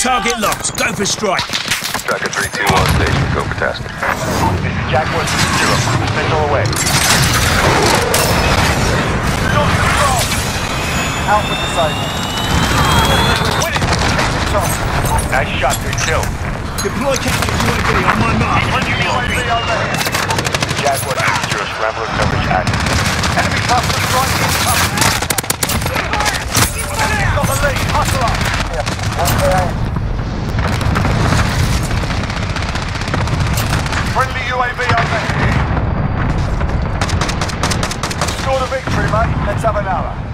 target locked. Go for strike. Tracker 321 station, go for task. This is 2-0. Cruise missile away. Out with the sight. Nice shot, good kill. Deploy counter UAV on my mark. Jaguar 2-0, scrambler Friendly UAV overhead. Score the victory, mate. Let's have another.